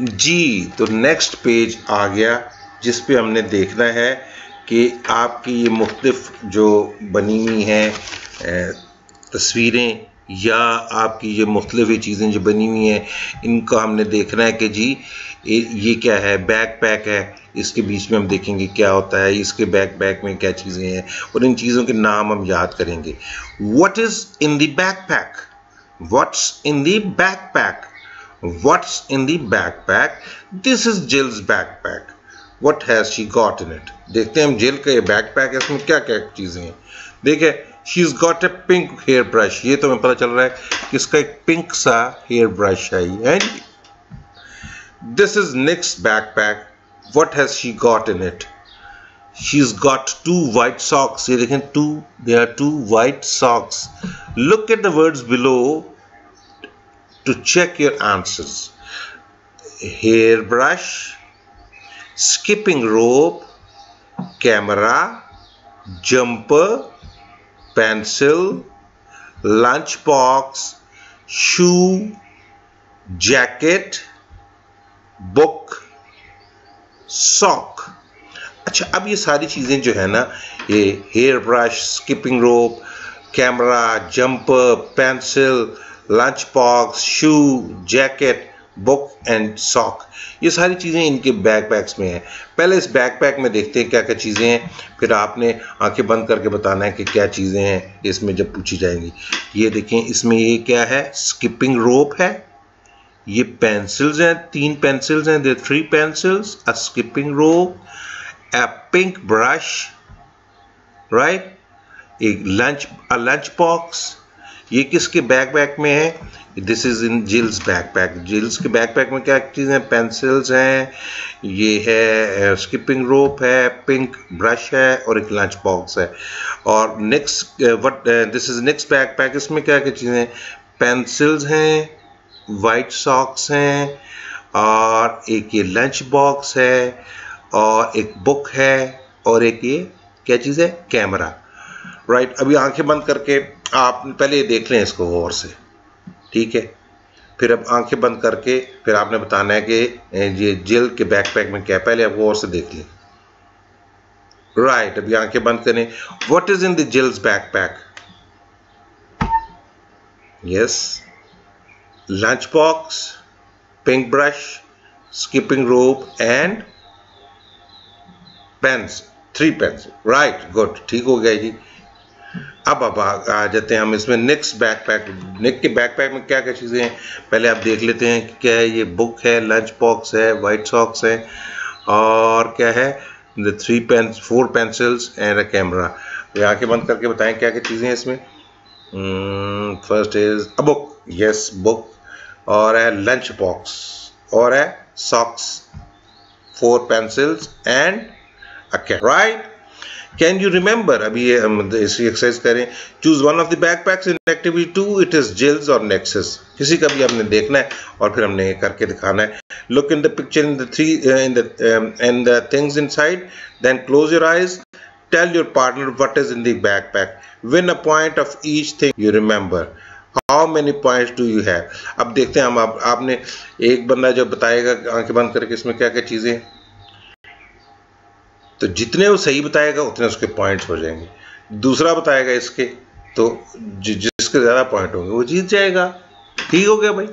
जी तो next page आ गया, जिस पे हमने देखना है कि आपकी ये मुख्तफ जो बनी हुई हैं तस्वीरें या आपकी ये मुख्तलिफ़ चीज़ें जो बनी हुई हैं, इनका हमने देखना है कि जी ये क्या है बैक पैक है, इसके बीच में हम देखेंगे क्या होता है, इसके बैक पैक में क्या चीज़ें हैं, और इन चीज़ों के नाम हम याद करेंगे। What is in the backpack what's in the backpack What's in the backpack? This is Jill's backpack. What has she got in it? देखते हैं हम जिल का ये बैकपैक है इसमें क्या क्या चीज़ें हैं देखिए she is got a pink hair brush ये तो हमें पता चल रहा है कि इसका एक पिंक सा हेयर ब्रश है ये this is next backpack what has she got in it she's got two white socks ये देखें two there are two white socks look at the words below to check your answers. Hairbrush, skipping rope, camera, jumper, pencil, lunchbox, shoe, jacket, book, sock. अच्छा अब ये सारी चीज़ें जो है ना ये hair brush skipping rope camera jumper pencil lunch shoe jacket book and sock ये सारी चीज़ें इनके बैक पैक्स में हैं। पहले इस बैक पैक में देखते हैं क्या क्या चीज़ें हैं, फिर आपने आँखें बंद करके बताना है कि क्या चीज़ें हैं इसमें जब पूछी जाएँगी। ये देखें, इसमें ये क्या है? स्किपिंग रोप है। ये पेंसिल्स हैं, तीन पेंसिल्स हैं they three pencils a skipping rope a pink brush right एक लंच अ लंच बॉक्स ये किसके बैकपैक में है? This is in Jill's backpack Jill's के बैकपैक में क्या चीज़ है? पेंसिल्स हैं, ये है स्किपिंग रोप है पिंक ब्रश है और एक लंच बॉक्स है। और next what this is next backpack इसमें क्या क्या चीज़ें हैं? पेंसिल्स हैं वाइट सॉक्स हैं, और एक ये लंच बॉक्स है, और एक बुक है, और एक ये क्या चीज़ है? कैमरा राइट अभी आँखें बंद करके आप पहले देख लें इसको गौर से। ठीक है? फिर अब आँखें बंद करके फिर आपने बताना है कि ये जेल के बैकपैक में क्या पहले आप गौर से देख लें। राइट right, अभी आँखें बंद करें। What is in the Jill's backpack yes lunch box pink brush skipping rope and pens three pens right good ठीक हो गया जी। अब अब आ जाते हैं, हम इसमें नेक्स्ट बैकपैक नेक के बैकपैक में क्या क्या चीज़ें हैं? पहले आप देख लेते हैं कि क्या है, ये बुक है लंच बॉक्स है वाइट सॉक्स है, और क्या है? Three pen four pencils and a camera आँखें बंद करके बताएँ क्या क्या चीज़ें हैं इसमें। First is a book yes book और है लंच बॉक्स और है socks four pencils and a cam right can you remember अभी हम एक्सरसाइज करें। Choose one of the backpacks in activity two it is Jill's और नेक्सेस किसी का भी हमने देखना है और फिर हमने करके दिखाना है। Look in the picture in the three in the in the things inside then close your eyes tell your partner what is in the backpack win a point of each thing you remember how many points do you have अब देखते हैं हम आप, आपने एक बंदा जो बताएगा आँखें बंद करके इसमें क्या क्या चीज़ें तो जितने वो सही बताएगा, उतने उसके पॉइंट्स हो जाएँगे। दूसरा बताएगा इसके तो जिसके ज़्यादा पॉइंट होंगे, वो जीत जाएगा। ठीक हो गया भाई।